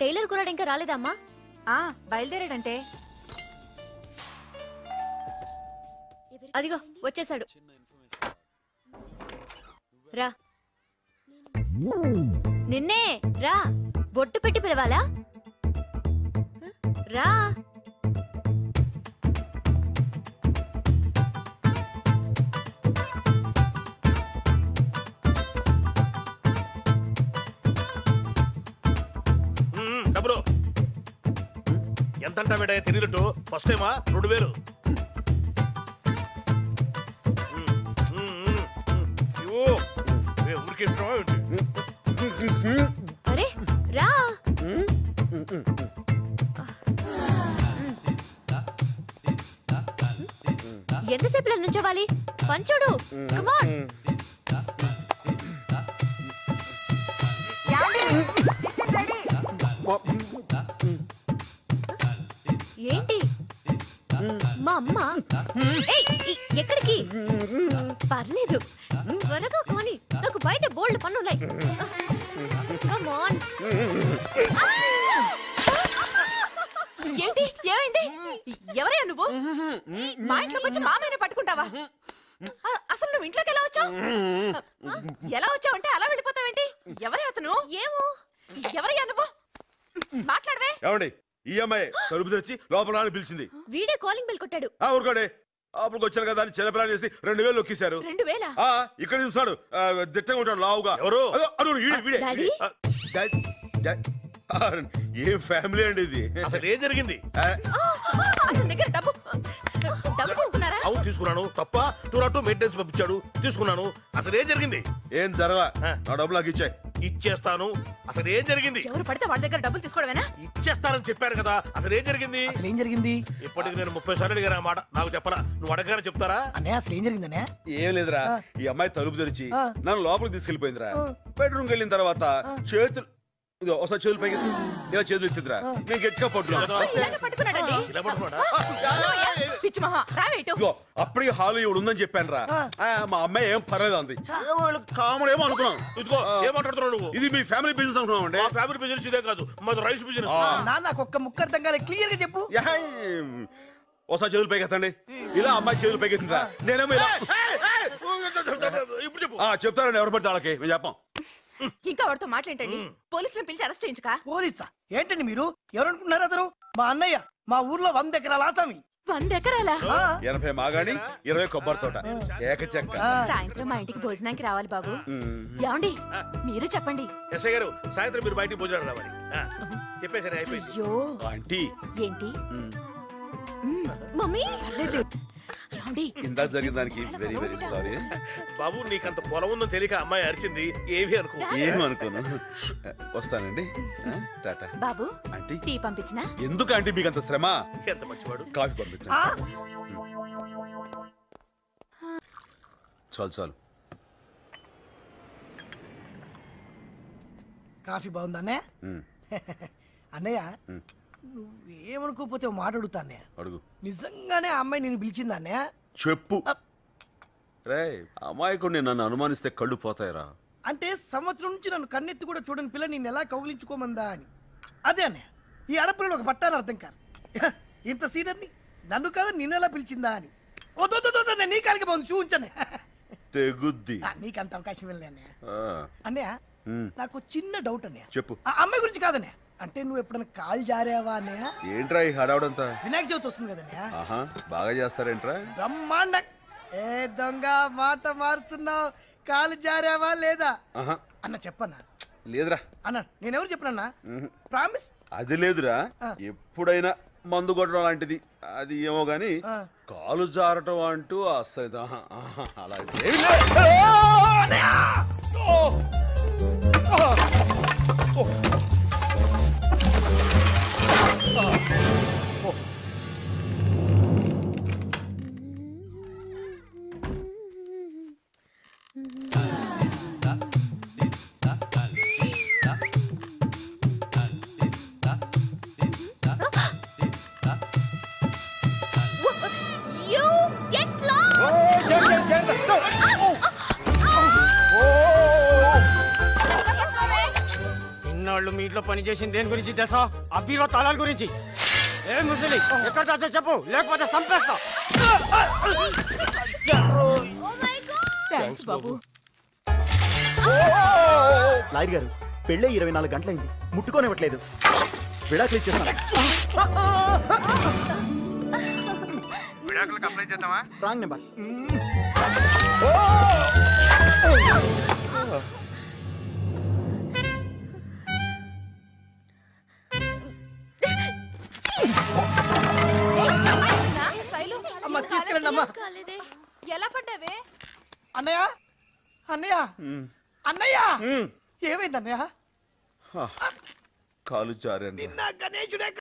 Tailor కురాడు ఇంకా రాలేదమ్మా. ఆ బయలుదేరాడంటే. అదిగో వచ్చేసాడు. రా. నిన్నే రా. బొట్టు పెట్టి పిలవాలా? రా. ఎంత అంటా బిడ్డ తిరిగినట్టు ఫస్ట్ టైమా రెండు వేలు. ఊరికే? అరే రా. ఎంతసేపు నుంచోవాలి? పంచుడు కమాన్ అమ్మ. ఏయ్, ఈ- ఎక్కడికి? పర్లేదు. త్వరగా కానీ నాకు బయట బోల్డ్ పనున్నాయి ఏంటి? ఏమైంది? ఎవరయ్యా నువ్వు? మా ఇంట్లోకి వచ్చి మామయ్యని పట్టుకుంటావా? అసలు నువ్వు ఇంట్లోకి ఎలా వచ్చావు? ఎలా వచ్చావు అంటే అలా వెళ్ళిపోతావేంటి? ఎవరే అతను? ఏమో. ఎవరయ్యా నువ్వు? మాట్లాడవే. ఏమండి? ఈ అమ్మాయి తలుపు తెరిచి లోపల అని పిలిచింది. వీడే కాలింగ్ బెల్ కొట్టాడు. ఆ ఊరుకోండి. లోపలికి వచ్చాను కదా అని చిన్నపిల్లని చేసి రెండు వేలు నొక్కేశారు రెండు వేల? ఆ ఇక్కడ చూస్తాడు దిట్టంగా ఉంటాడు లావుగా. ఎవరు? అదో, అదో, వీడే, ఏం ఫ్యామిలీ అండి ఇది? అసలు ఏం జరిగింది? ఆ, అతని దగ్గర డబ్బు డబ్బు తీసుకున్నారా? అవును తీసుకున్నాను. తప్ప టూ నాట్ టూ మెయింటెనెన్స్ పంపించాడు. తీసుకున్నాను. అసలు ఏం జరిగింది? ఏం జరగలా? ఆ. నా డబ్బులు నాకు ఇచ్చాయి. ఇచ్చేస్తాను. అసలు ఏం జరిగింది? ఎవరు పడితే వాళ్ళ దగ్గర డబ్బులు తీసుకోవడమేనా? ఇచ్చేస్తానని చెప్పారు కదా. అసలు ఏం జరిగింది? అసలు ఏం జరిగింది? ఇప్పటికి నేను ముప్పై సార్లు అడిగాను ఆ మాట. నాకు చెప్పరా నువ్వు అడగానే చెప్తారా? అన్నయ్య అసలు ఏం జరిగిందనే ఏం లేదురా. ఈ అమ్మాయి తలుపు తెరిచి. నన్ను లోపలికి తీసుకెళ్ళిపోయిందిరా బెడ్రూమ్కి వెళ్ళిన తర్వాత చేతులు ఇదిగో ఒకసారి చేతులు పైకి. ఇలా చేతులు ఎత్తిదిరా నేను గట్టిగా పట్టుకున్నాను అప్పటికి హాలు ఇవిడు ఉందని చెప్పాను రా మా అమ్మాయి ఏం పర్లేదు అంది కామన్ ఏమో అనుకున్నాను ఇదిగో ఏం మాట్లాడుతున్నావు నువ్వు ఇది మీ ఫ్యామిలీ బిజినెస్ అనుకున్నాం అండి మా ఫ్యామిలీ బిజినెస్ ఇదే కాదు మాది రైస్ బిజినెస్ నాన్న నాకు ఒక్క ముక్క అర్థం కాలే క్లియర్గా చెప్పు ఒకసారి చేతులు పైకి ఎత్తండి ఇలా అమ్మాయి చేతులు పైకి ఎత్తిందిరా నేనేమో ఇలా ఇప్పుడు చెప్తారండి ఎవరు పడితే వాళ్ళకి మేము చెప్పాం ఇంకా వాడితో మాట్లాడండి పోలీసులను పిలిచి అరెస్ట్ చేయించుకా. పోలీసా? ఏంటండి మీరు? ఎవరనుకుంటున్నారు అతను? మా అన్నయ్య మా ఊర్లో వంద ఎకరాల ఆసామి. వంద ఎకరాలా? ఆ, ఎనభై మాగాణి ఇరవై కొబ్బరి తోట. సాయంత్రం మా ఇంటికి భోజనానికి రావాలి బాబు. ఏమండి? మీరు చెప్పండి. ఎస్ఐ గారు సాయంత్రం మీరు బయటికి భోజనం రావాలి. చెప్పేసరి అయిపోయింది. ఏంటి. మమ్మీ. ఇందాక జరిగిన దానికి వెరీ వెరీ సారీ బాబు నీకంత పొలం ఉందని తెలియక అమ్మాయి అరిచింది. ఏవి అనుకో ఏమనుకోను వస్తానండి. టాటా. బాబు ఆంటీ. టీ పంపించినా? ఎందుకు ఆంటీ మీకు అంత శ్రమ? ఎంత మంచివాడు? కాఫీ పంపించండి. ఆ, చాలు చాలు. కాఫీ బాగుందా అన్నయ్య? ఓ మాట అడుగుతా అన్నయ్య. అడుగు. నిజంగానే ఆ అమ్మాయి నేను పిలిచిందా అన్నయ్య? చెప్పు. రే అమాయకుడిని నన్ను అనుమానిస్తే కళ్ళు పోతాయిరా? అంటే సంవత్సరం నుంచి నన్ను కన్నెత్తి కూడా చూడని పిల్ల నేను ఎలా కౌగిలించుకోమందా అని. అదే అన్నయ్య ఈ ఆడపిల్లలు ఒక పట్టాను అర్థం కాదు. ఇంత సీనియర్ని నన్ను కాదు నిన్నెలా పిలిచిందా అని. ఓ నీ కాలికి బాగుంది చూపించనే తెగుద్ది. నీకు అంత అవకాశం వెళ్ళి అన్నయ్య. నాకు చిన్న డౌట్ అన్నయ్య. చెప్పు. ఆ అమ్మాయి గురించి కాదన్నయ్య. అంటే నువ్వు ఎప్పుడైనా కాల్ జారావా అన్నయ్య? ఏంట్రా ఈ హడావుడంతా? వినాయక చవితి వస్తుంది కదన్నయ్య ఆహా బాగా చేస్తారేంట్రా? బ్రహ్మాండ ఏ దొంగ మాట మారుతున్నావు కాలు జారావా లేదా? ఆహా. అన్న చెప్పన్నా? లేదురా. అన్న నేనెవరు చెప్పనన్నా. ప్రామిస్? అది లేదురా. ఎప్పుడైనా మందు కొట్టడం లాంటిది. అది ఏమో గాని. కాలు జారటం అంటూ అస్సలు ఆహా, ఇన్నోళ్ళు ఇన్నాళ్ళు మీ ఇంట్లో పని చేసింది దేని గురించి తెలుసా ఆ బీరో తాళాల గురించి ఏ ముసలి ఎక్కడ దాచో చెప్పు లేకపోతే చంపేస్తా థ్యాంక్స్ బాబు. లాయర్ గారు పెళ్ళే ఇరవై నాలుగు గంటలైంది. ముట్టుకోనివ్వట్లేదు. విడాకులు ఇచ్చేస్తాను రాంగ్ నెంబర్. శైలు అమ్మా తీసుకెళ్ళండి అమ్మా. కాలేదే. ఎలా పడ్డావే? అన్నయ్య? అన్నయ్య? అన్నయ్య? ఏమైంది అన్నయ్య? కాలు జారండి నిన్న గణేశుడే